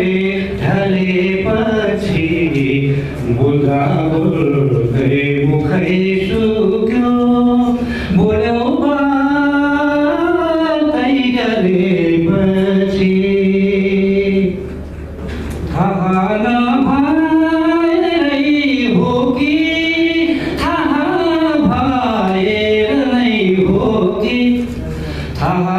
गरे ढलेपछि बुधा बोल्दै मुखै सुक्यो। बोल्यो बातै गलेपछि थाहा नभए हो कि? थाहा भएर नै हो कि? थाहा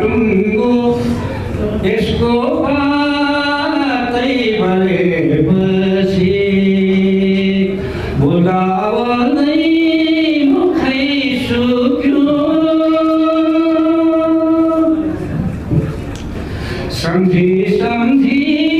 टुङ्गो यसको पातै भरेपछि बोलावलै मुखै सुक्यो सम्झी सम्झी।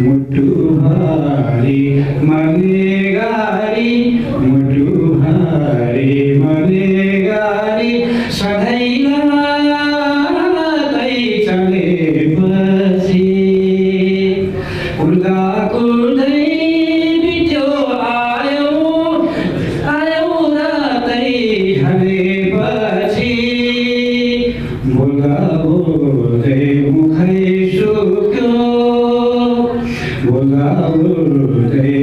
मुटुहारी मने गारी मुटुहारी मन Buddha